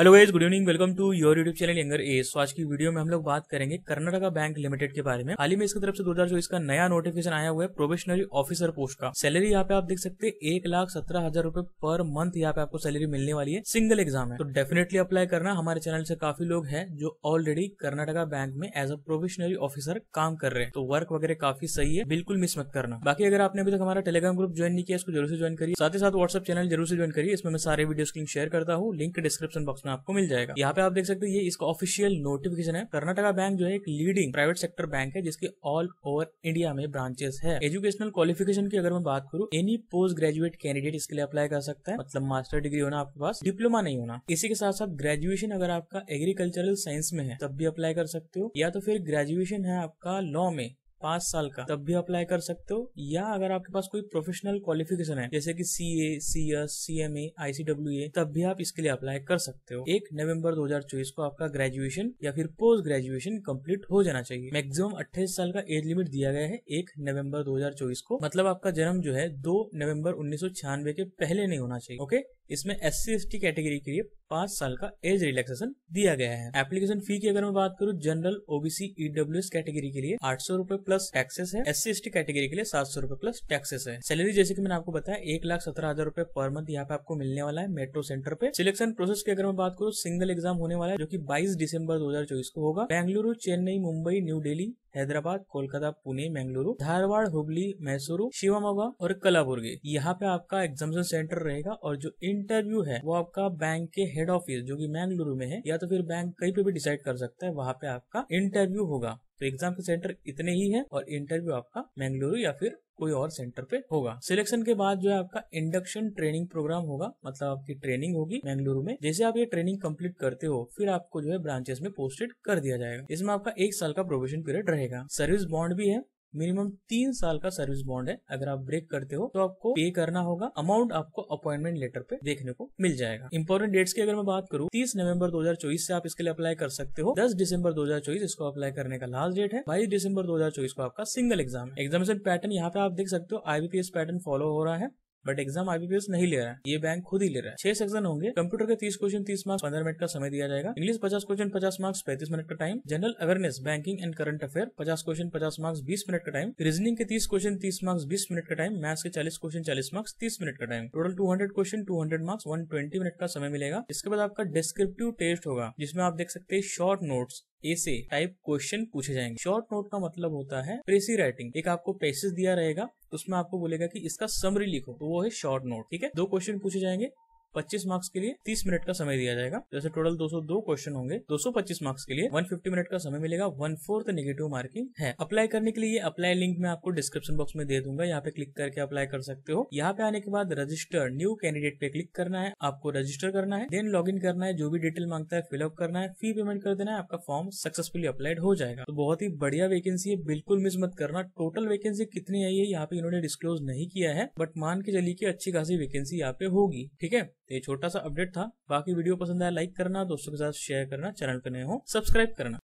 Hello guys good evening welcome to your YouTube channel younger S आज की video में हम लोग बात करेंगे कर्नाटका बैंक लिमिटेड के बारे में। हाल ही में इसकी तरफ़ से 2024 का नया नोटिफिकेशन आया हुआ है प्रोबेशनरी ऑफिसर पोस्ट का। सैलरी यहाँ पे आप देख सकते हैं, एक लाख सत्रह हज़ार रूपए पर मंथ यहाँ पे आपको सैलरी मिलने वाली है। सिंगल एग्ज़ाम है। तो डेफिनेटली अप्लाई करना। हमारे चैनल से काफ़ी लोग है जो ऑलरेडी कर्नाटका बैंक में एज अ प्रोबेशनरी ऑफिसर काम कर रहे हैं। तो वर्क वगैरह काफ़ी सही है। बिल्कुल मिस मत करना। बाकी अगर आपने अभी तक हमारा टेलीग्राम ग्रुप ज्वाइन नहीं किया, इसको ज़रूर से ज्वाइन करिए। साथ ही साथ व्हाट्सअप चैनल ज़रूर से ज्वाइन करिए। इसमें मैं सारे वीडियो लिंक शेयर करता हूँ। लिंक डिस्क्रिप्शन बॉक्स में आपको मिल जाएगा। यहाँ पे आप देख सकते हैं, ये इसका ऑफिशियल नोटिफिकेशन है। कर्नाटका बैंक जो है एक लीडिंग प्राइवेट सेक्टर बैंक है, जिसके ऑल ओवर इंडिया में ब्रांचेस है। एजुकेशनल क्वालिफिकेशन की अगर मैं बात करूँ एनी पोस्ट ग्रेजुएट कैंडिडेट इसके लिए अप्लाई कर सकता है। मतलब मास्टर डिग्री होना आपके पास डिप्लोमा नहीं होना। इसी के साथ साथ ग्रेजुएशन अगर आपका एग्रीकल्चरल साइंस में है, तब भी अप्लाई कर सकते हो। या तो फिर ग्रेजुएशन है आपका लॉ में पाँच साल का, तब भी अप्लाई कर सकते हो। या अगर आपके पास कोई प्रोफेशनल क्वालिफिकेशन है, जैसे कि C A C S C M A I C W A तब भी आप इसके लिए अप्लाई कर सकते हो। एक नवंबर 2024 को आपका ग्रेजुएशन या फिर पोस्ट ग्रेजुएशन कंप्लीट हो जाना चाहिए। मैक्सिमम अट्ठाईस साल का एज लिमिट दिया गया है एक नवंबर 2024 को। मतलब आपका जन्म जो है दो नवंबर उन्नीस सौ छियानवे के पहले नहीं होना चाहिए ओके इसमें एस सी कैटेगरी के लिए पाँच साल का एज रिलैक्सेशन दिया गया है। एप्लीकेशन फ़ी की अगर मैं बात करूँ जनरल ओबीसी ईडब्ल्यू कैटेगरी के लिए आठ सौ रूपए प्लस टैक्सेस है। एस सी कैटेगरी के लिए सात सौ रूपए प्लस टैक्सेस है। सैलरी जैसे कि मैंने आपको बताया, एक लाख सत्रह हज़ार रूपए पर मंथ यहाँ पे आपको मिलने वाला है मेट्रो सेंटर पे। सिलेक्शन प्रोसेस की अगर मैं बात करूँ सिंगल एग्ज़ाम होने वाला है, जो की बाईस दिसंबर दो हज़ार चौबीस को होगा। बेंगलुरु, चेन्नई, मुंबई न्यू दिल्ली हैदराबाद, कोलकाता, पुणे मैंगलुरु धारवाड़, हुबली, मैसूरू, शिवमोगा और कलाबुर्गी। यहाँ पे आपका एग्जामिशन सेंटर रहेगा और जो इंटरव्यू है, वो आपका बैंक के हेड ऑफ़िस जो कि मैंगलुरु में है, या तो फिर बैंक कहीं पे भी डिसाइड कर सकता है, वहाँ पे आपका इंटरव्यू होगा। तो एग्ज़ाम के सेंटर इतने ही है और इंटरव्यू आपका मैंगलुरु या फिर कोई और सेंटर पे होगा। सिलेक्शन के बाद जो है आपका इंडक्शन ट्रेनिंग प्रोग्राम होगा मतलब आपकी ट्रेनिंग होगी मैंगलुरु में। जैसे आप ये ट्रेनिंग कंप्लीट करते हो, फिर आपको जो है ब्रांचेस में पोस्टेड कर दिया जाएगा। इसमें आपका एक साल का प्रोबेशन पीरियड रहेगा। सर्विस बॉन्ड भी है मिनिमम तीन साल का सर्विस बॉन्ड है। अगर आप ब्रेक करते हो तो आपको पे करना होगा। अमाउंट आपको अपॉइंटमेंट लेटर पे देखने को मिल जाएगा। इंपॉर्टेंट डेट्स की अगर मैं बात करूँ, तीस नवंबर 2024 से आप इसके लिए अप्लाई कर सकते हो। 10 दिसंबर 2024 इसको अप्लाई करने का लास्ट डेट है। बाईस दिसंबर 2024 को आपका सिंगल एग्ज़ाम है। एग्जामिनेशन पैटर्न यहाँ पे आप देख सकते हो। आईबीपीएस पैटर्न फॉलो हो रहा है। बट एग्ज़ाम आईबीपीएस नहीं ले रहा है, ये बैंक खुद ही ले रहा है। छह सेक्शन होंगे कंप्यूटर के तीस क्वेश्चन तीस मार्क्स पंद्रह मिनट का समय दिया जाएगा। इंग्लिश पचास क्वेश्चन पचास मार्क्स पैंतीस मिनट का time general awareness banking and current affair पचास क्वेश्चन पचास मार्क्स बीस मिनट का टाइम रीजनिंग के तीस क्वेश्चन तीस मार्क्स बीस मिनट का टाइम मैथ्स के चालीस क्वेश्चन चालीस मार्क्स तीस मिनट का time total two hundred question two hundred marks one twenty minute का समय मिलेगा। इसके बाद आपका डिस्क्रिप्टिव टेस्ट होगा, जिसमें आप देख सकते हैं शॉर्ट नोट्स ऐसे टाइप क्वेश्चन पूछे जाएँगे। शॉर्ट नोट का मतलब होता है प्रेसी राइटिंग एक आपको पैसेज दिया रहेगा, उसमें आपको बोलेगा कि इसका समरी लिखो। तो वो है शॉर्ट नोट ठीक है? दो क्वेश्चन पूछे जाएँगे। 25 मार्क्स के लिए 30 मिनट का समय दिया जाएगा। जैसे टोटल 202 क्वेश्चन होंगे 225 मार्क्स के लिए 150 मिनट का समय मिलेगा। वन फोर्थ नेगेटिव मार्किंग है। अप्लाई करने के लिए अप्लाई लिंक मैं आपको डिस्क्रिप्शन बॉक्स में दे दूँगा। यहाँ पे क्लिक करके अप्लाई कर सकते हो। यहाँ पे आने के बाद रजिस्टर न्यू कैंडिडेट पे क्लिक करना है। आपको रजिस्टर करना है। देन लॉग करना है। जो भी डिटेल माँगता है फिलअप करना है। फ़ी पेमेंट कर देना है। आपका फॉर्म सक्सेसफुली अप्लाइड हो जाएगा। तो बहुत ही बढ़िया वैकेंसी है। बिल्कुल मिस मत करना। टोटल वैकेंसी कितनी आई है, यहाँ पे इन्होंने डिस्क्लोज नहीं किया है। बट मान के चलिए की अच्छी खासी वैकेंसी यहाँ पे होगी। ठीक है? ये छोटा सा अपडेट था। बाकी वीडियो पसंद आया लाइक करना, दोस्तों के साथ शेयर करना चैनल पर नए हो सब्सक्राइब करना।